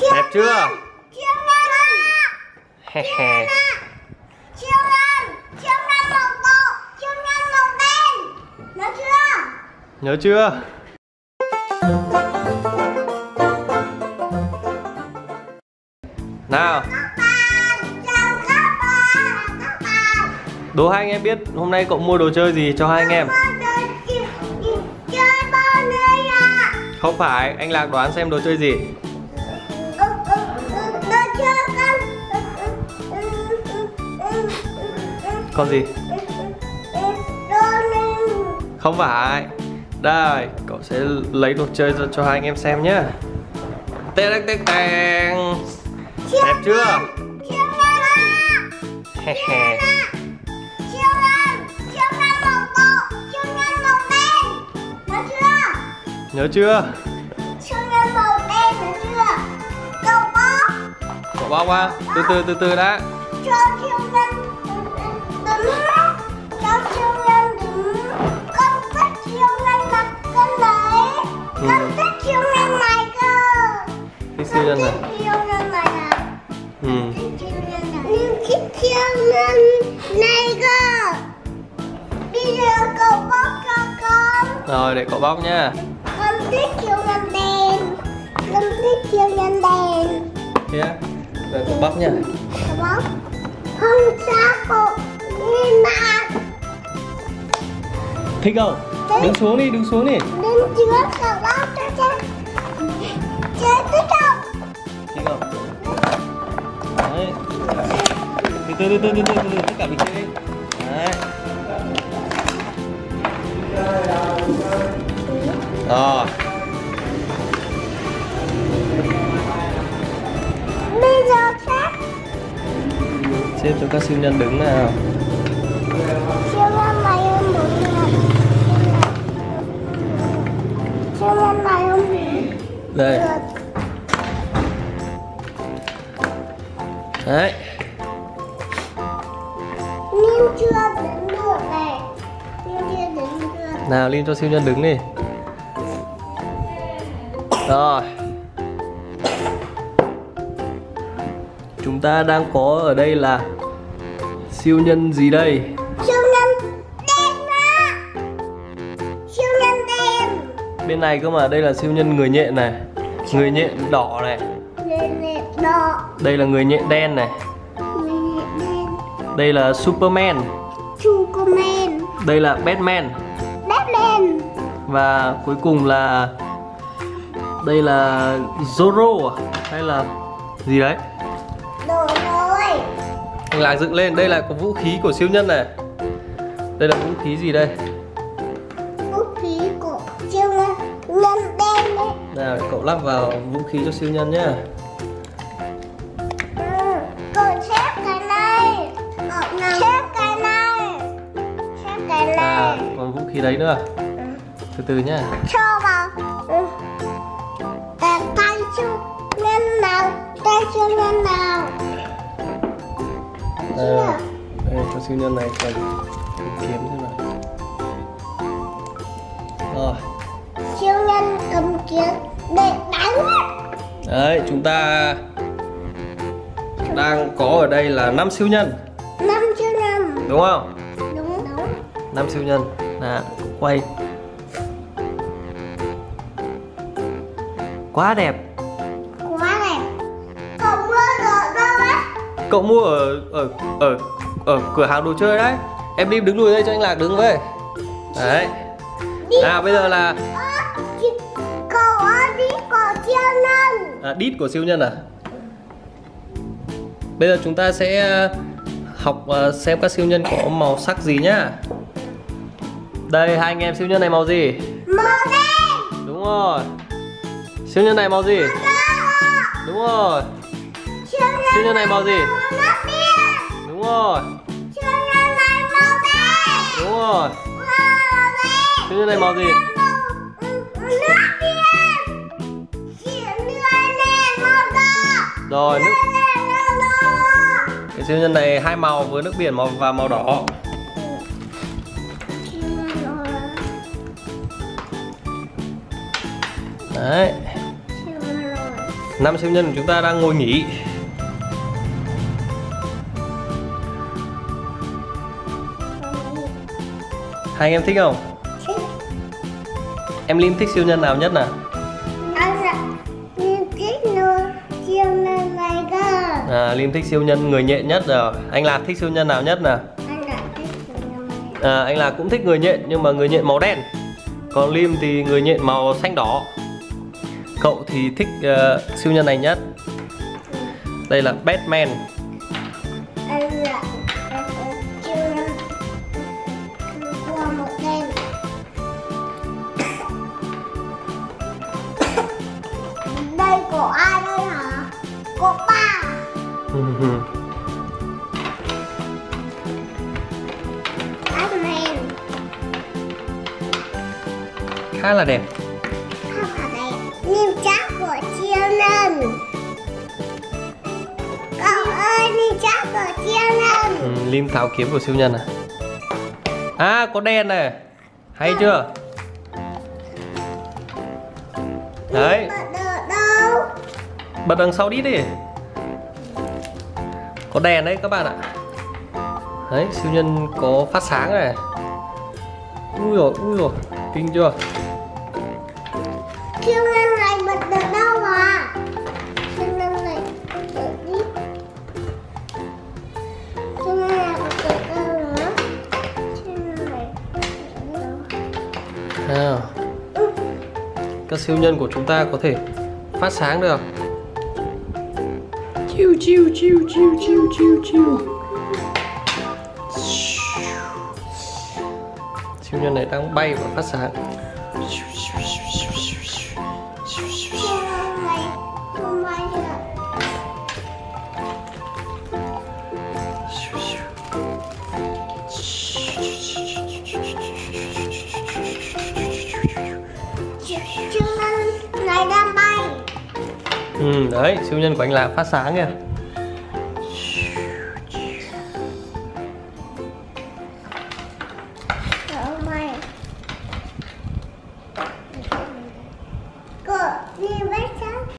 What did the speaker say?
Đẹp chưa? Siêu nhân He he. Siêu nhân Siêu nhân màu đỏ Siêu nhân màu đen Nhớ chưa? Nhớ chưa? Nào, đố hai anh em biết hôm nay cậu mua đồ chơi gì cho hai anh em? Không phải, anh Lạc đoán xem đồ chơi gì? Con gì? Không phải. Đây, cậu sẽ lấy đồ chơi ra cho hai anh em xem nhé. Teng teng teng teng. Đẹp chưa? Nhớ chưa? Nhớ chưa? Nhớ chưa? Cậu bó Cậu qua. Từ từ từ từ đã. Bóc cho con Rồi để cậu bóc nhá. con thích siêu nhân đèn con thích siêu nhân đen Kia. Rồi cậu bóc nhá. cậu bóc không sao cậu đi mà Thích không? Đứng xuống đi, đứng xuống đi. đứng trước cậu bóc cho cha chơi thích Thích không? Đấy. Từ từ từ từ từ từ từ tất cả mình chơi đi. Đấy. Rồi. bây giờ khác Xếp cho các siêu nhân đứng nào. Niêm chưa đến được này Niêm chưa đến được Nào Linh cho siêu nhân đứng đi. Rồi. Chúng ta đang có ở đây là siêu nhân gì đây? Siêu nhân đen á Siêu nhân đen Bên này cơ mà đây là siêu nhân người nhện này. Người nhện đỏ này. Lên nè đỏ Đây là người nhện đen này. Đây là Superman. Superman Đây là Batman. Batman Và cuối cùng là đây là Zoro à? hay là gì đấy? Đồ rồi Lạc dựng lên, đây là có vũ khí của siêu nhân này. Đây là vũ khí gì đây? Vũ khí của siêu nhân đen đấy Nào, cậu lắp vào vũ khí cho siêu nhân nhá. Này khí đấy nữa. ừ. Từ từ nhá. cho vào ừ. Để tay siêu nhân nào tay siêu nhân nào À, đây cho siêu nhân này cầm kiếm thế nào. Rồi, siêu nhân cầm kiếm để đánh đấy chúng ta đang có ở đây là năm siêu nhân, năm siêu nhân đúng không? đúng năm siêu nhân là quay. Quá đẹp. Quá đẹp. Cậu mua được đâu á cậu mua ở ở ở ở cửa hàng đồ chơi đấy. Em đi đứng lùi đây cho anh lạc đứng với đấy. Nào bây giờ là cậu ở đi của siêu nhân. À, đít của siêu nhân à? Bây giờ chúng ta sẽ ờ, học ờ, xem các siêu nhân có màu sắc gì nhá đây hai anh em siêu nhân này màu gì? Màu đen. Đúng rồi. Siêu nhân này màu gì? Đỏ. Đúng rồi. Siêu nhân siêu nhân này màu gì? màu đúng rồi. Siêu nhân này màu đen. Đúng rồi. Màu đen. Siêu nhân này màu gì? Màu nước biển siêu nhân này màu đỏ. Rồi nước màu cái siêu nhân này hai màu với nước biển màu và màu đỏ đấy. Năm siêu nhân của chúng ta đang ngồi nghỉ. Hai anh em thích không? Thích. Em lim thích siêu nhân nào nhất nào? Cơ. À, lim thích siêu nhân người nhện nhất rồi. Anh lạc thích siêu nhân nào nhất này. À, anh lạc cũng thích người nhện nhưng mà người nhện màu đen. Còn lim thì người nhện màu xanh đỏ cậu thì thích ờ, siêu nhân này nhất. Đây là Batman. Anh là chiều này qua một đêm. Đây của ai đây hả? Của ba. Batman. Khá là đẹp chiêu nhân cậu ơi niêm chắc của chiêu nhân ừ, lim tháo kiếm của siêu nhân à? À có đen này. Hay chưa? Đấy. Bật được đâu? Bật đằng sau đi đi. Có đèn đấy các bạn ạ. Đấy siêu nhân có phát sáng này. Ui rồi ui rồi kinh chưa? Chiêu nhân các siêu nhân của chúng ta có thể phát sáng được. Chiu chiu chiu chiu chiu chiu chiu. Siêu nhân này đang bay và phát sáng ừ đấy siêu nhân của anh là phát sáng kìa.